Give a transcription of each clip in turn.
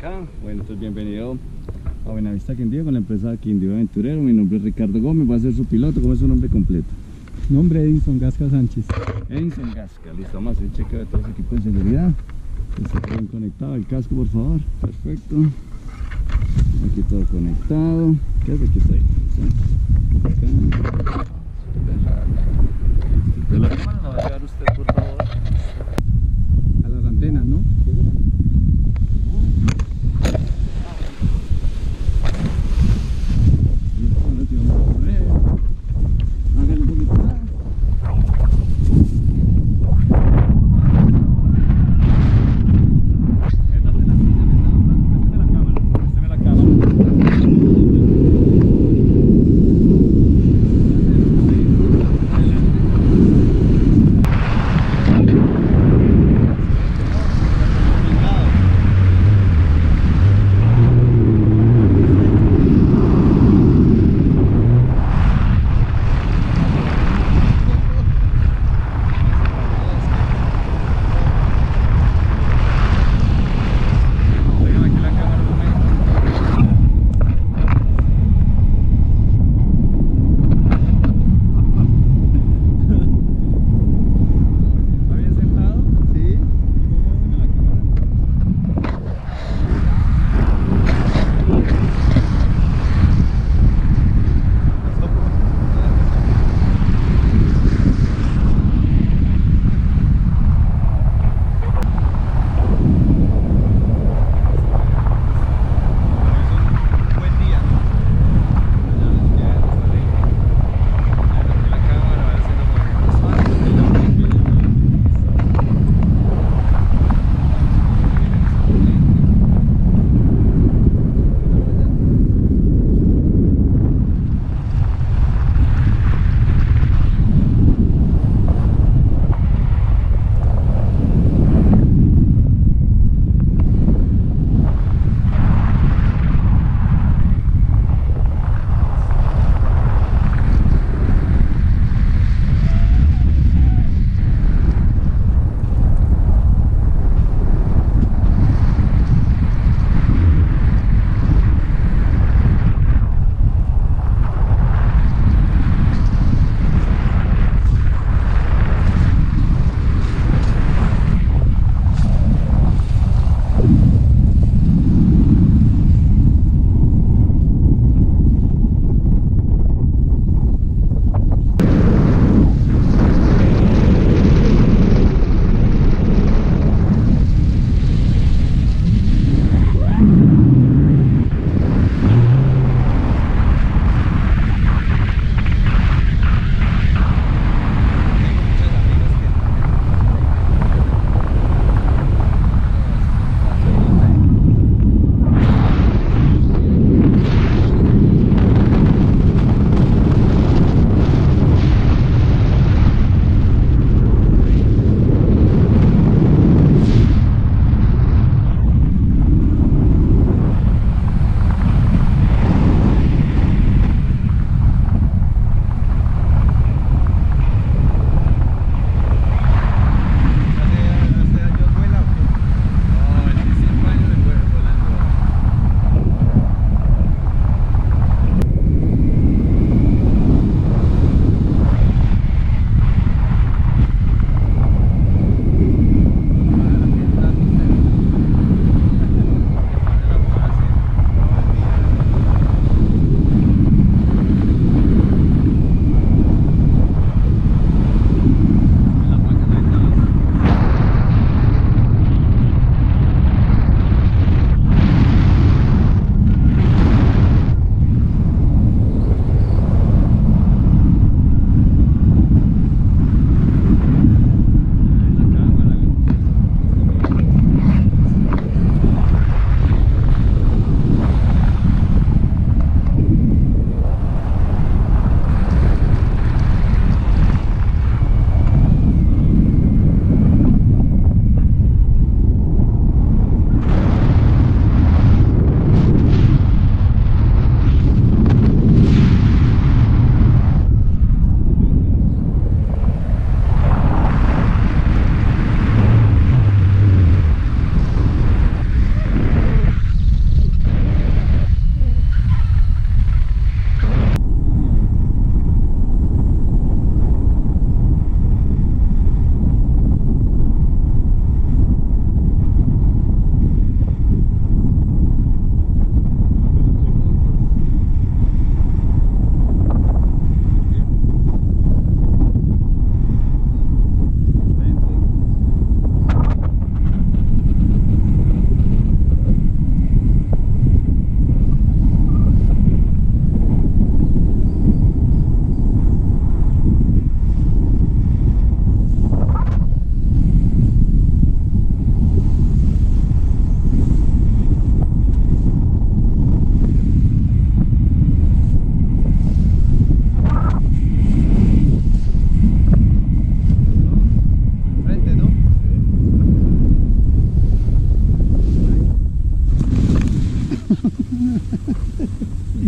Acá, bueno, entonces bienvenido a Buenavista Quindío con la empresa Quindío Aventurero. Mi nombre es Ricardo Gómez, voy a ser su piloto. ¿Cómo es su nombre completo? Nombre Edison Gasca Sánchez. Edison Gasca, listo, vamos a hacer un chequeo de todo su equipo de seguridad. Está todo bien conectado, el casco por favor, perfecto. Aquí todo conectado. ¿Qué es aquí está ahí? Acá.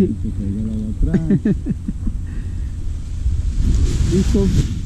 Agua atrás. Listo.